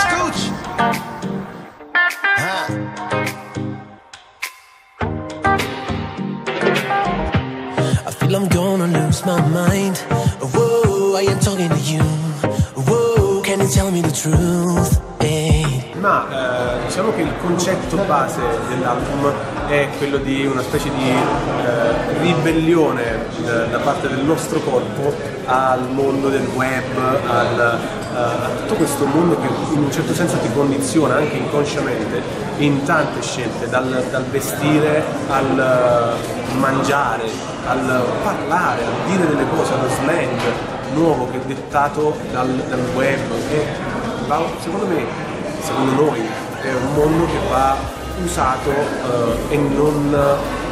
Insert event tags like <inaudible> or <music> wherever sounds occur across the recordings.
Scooch. Huh. I feel I'm gonna lose my mind. Whoa, I am talking to you. Whoa, can you tell me the truth? Hey. Ma eh, diciamo che il concetto base dell'album è quello di una specie di eh, ribellione eh, da parte del nostro corpo al mondo del web, al, eh, a tutto questo mondo che in un certo senso ti condiziona anche inconsciamente in tante scelte, dal, dal vestire al eh, mangiare, al parlare, al dire delle cose, allo slang nuovo che è dettato dal, dal web. E va, secondo me, secondo noi, mondo che va usato eh, e non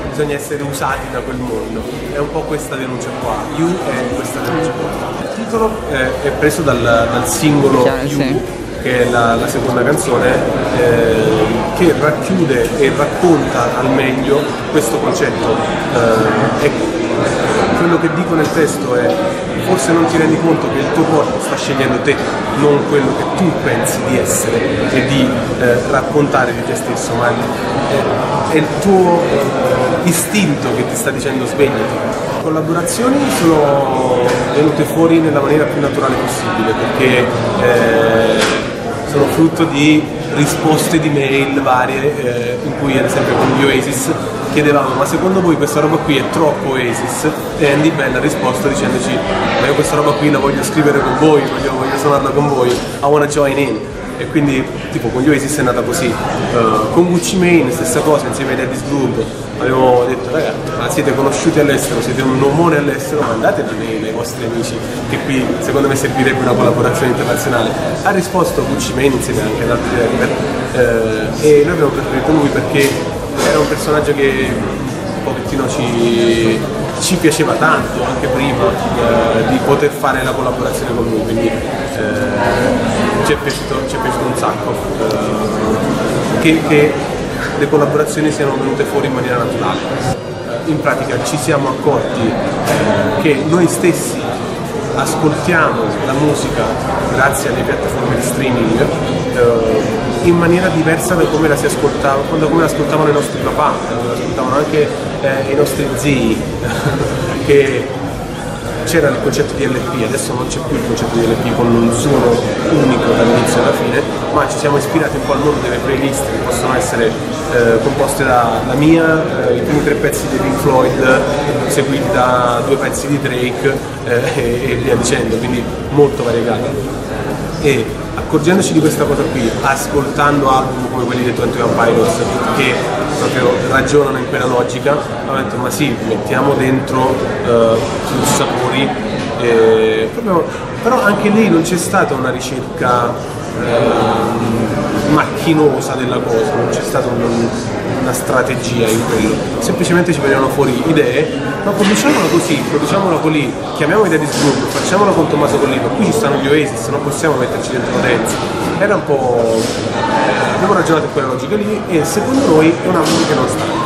bisogna essere usati da quel mondo. È un po' questa denuncia qua. You è questa denuncia qua. Il titolo eh, è preso dal, dal singolo Chiaro, You, sì. che è la, la seconda canzone, eh, che racchiude e racconta al meglio questo concetto. Eh, e quello che dico nel testo è forse non ti rendi conto che il tuo corpo sta scegliendo te, non quello che tu pensi di essere e di eh, raccontare di te stesso, ma è, è il tuo eh, istinto che ti sta dicendo svegliati. Collaborazioni sono venute fuori nella maniera più naturale possibile perché eh, sono frutto di risposte di mail varie eh, in cui ad esempio con gli Oasis chiedevamo ma secondo voi questa roba qui è troppo Oasis? E Andy Bell ha risposto dicendoci ma io questa roba qui la voglio scrivere con voi, voglio, voglio suonarla con voi, I wanna join in. E quindi tipo con gli Oasis è nata così. Eh, con Gucci Mane stessa cosa insieme ai Daddy's Groove avevo detto ragazzi siete conosciuti all'estero siete un omone all'estero mandate delle mail ai vostri amici che qui secondo me servirebbe una collaborazione internazionale. Ha risposto Gucci Mane insieme anche ad altri rapper. Eh, e noi abbiamo preferito lui perché era un personaggio che un pochettino ci, ci piaceva tanto anche prima eh, di poter fare la collaborazione con lui quindi eh, ci è piaciuto, ci è piaciuto un sacco eh, che, che le collaborazioni siano venute fuori in maniera naturale. Eh, in pratica ci siamo accorti eh, che noi stessi ascoltiamo la musica grazie alle piattaforme di streaming eh, in maniera diversa da come la si ascoltava, da come l'ascoltavano i nostri papà, come l'ascoltavano anche eh, i nostri zii, <laughs> che c'era il concetto di LP, adesso non c'è più il concetto di LP con un suono unico dall'inizio alla fine, ma ci siamo ispirati un po' al mondo delle playlist che possono essere eh, composte da la mia, eh, i primi tre pezzi di Pink Floyd, seguiti da due pezzi di Drake eh, e, e via dicendo, quindi molto variegati. E accorgendoci di questa cosa qui, ascoltando album come quelli dei 21 Pilots che proprio ragionano in quella logica, ho detto ma sì, mettiamo dentro eh, più sapori, eh, proprio- però anche lì non c'è stata una ricerca macchinosa della cosa, non c'è stata un- una strategia in quello, semplicemente ci venivano fuori idee, ma produciamola così, produciamola così, chiamiamo idea di sviluppo, facciamola con Tommaso Collino, qui ci stanno gli Oasis, non possiamo metterci dentro dance. Era un po'. abbiamo ragionato in quella logica lì e secondo noi è una musica che non sta.